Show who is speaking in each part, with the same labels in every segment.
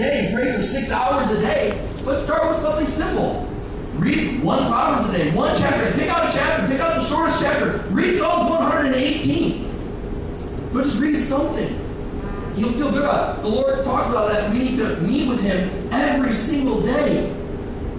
Speaker 1: day pray for six hours a day. Let's start with something simple. Read one Proverbs a day, one chapter. Pick out a chapter. Pick out the shortest chapter. Read Psalms 118. But just read something. You'll feel good about it. The Lord talks about that. We need to meet with Him every single day.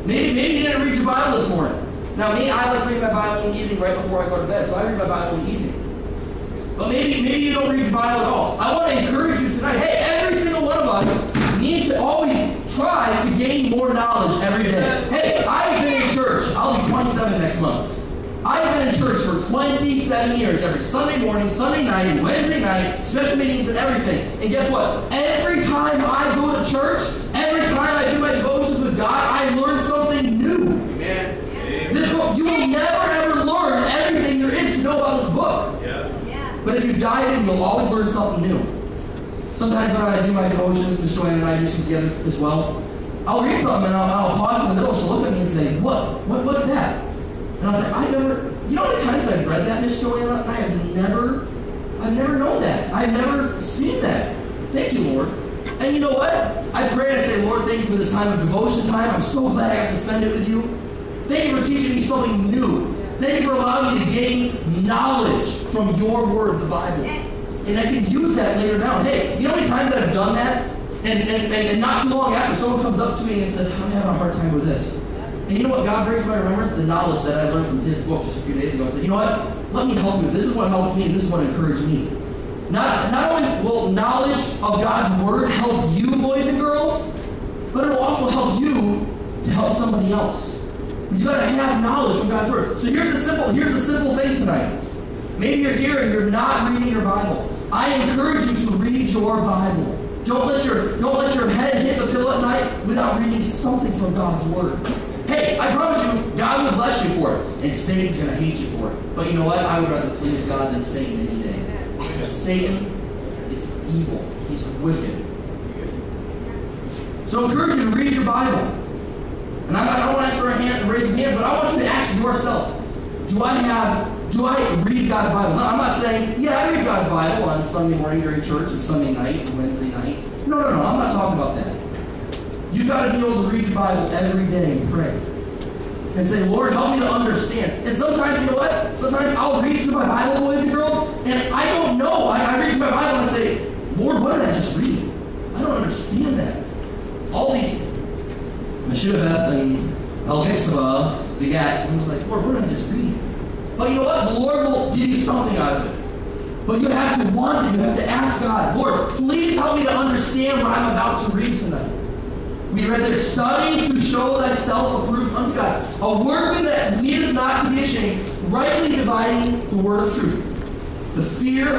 Speaker 1: Maybe, maybe you didn't read your Bible this morning. Now, me, I like reading my Bible in the evening right before I go to bed, so I read my Bible in the evening. But maybe, maybe you don't read your Bible at all. I want to encourage you tonight. Hey, every single one of us need to always try to gain more knowledge every day. Hey, I've been in church. I'll be 27 next month. I've been in church for 27 years, every Sunday morning, Sunday night, Wednesday night, special meetings and everything. And guess what? Every time I go to church, every time I do my devotions with God, I learn something new. Amen. This book, you will never ever learn everything there is to know about this book. Yeah. Yeah. But if you dive in, you'll always learn something new. Sometimes when I do my devotions, Miss Joanne and I do some together as well. I'll read something and I'll, I'll pause in the middle. She'll look at me and say, "What? What? What's that?" And I was like, "I never. You know how many times I've read that, Miss Joanna? I have never, I've never known that. I've never seen that. Thank you, Lord." And you know what? I pray and I say, Lord, thank you for this time of devotion time. I'm so glad I got to spend it with you. Thank you for teaching me something new. Thank you for allowing me to gain knowledge from your word, the Bible. And I can use that later down. Hey, you know how many times that I've done that? And, and, and, not too long after, someone comes up to me and says, I'm having a hard time with this. And you know what God brings to my remembrance? The knowledge that I learned from his book just a few days ago. And said, you know what? Let me help you. This is what helped me. This is what encouraged me. Not, not only will knowledge of God's word help you, boys and girls, but it will also help you to help somebody else. You've gotta have knowledge from God's word. So here's the simple, here's the simple thing tonight. Maybe you're here and you're not reading your Bible. I encourage you to read your Bible. Don't let your don't let your head hit the pillow at night without reading something from God's word. Hey, I promise you, God will bless you for it, and Satan's gonna hate you for it. But you know what? I would rather please God than Satan any day. Because Satan is evil. He's wicked. So I encourage you to read your Bible. And I, don't want to ask for a hand, raise a hand, but I want you to ask yourself, do I have, do I read God's Bible? No, I'm not saying, yeah, I read God's Bible on Sunday morning during church and Sunday night and Wednesday night. No, no, no, I'm not talking about that. You've got to be able to read your Bible every day and pray. And say, Lord, help me to understand. And sometimes, you know what? Sometimes I'll read through my Bible, boys and girls, and I don't know. I, I read through my Bible and I say, Lord, what did I just read? I don't understand that. All these Meshibeth and Elixaba begat. I was like, Lord, what did I just read? But you know what? The Lord will give you something out of it. But you have to want it. You have to ask God, Lord, please help me to understand what I'm about to read tonight. We read there, study to show thyself approved unto God. A workman that needeth not to be ashamed, rightly dividing the word of truth. The fear of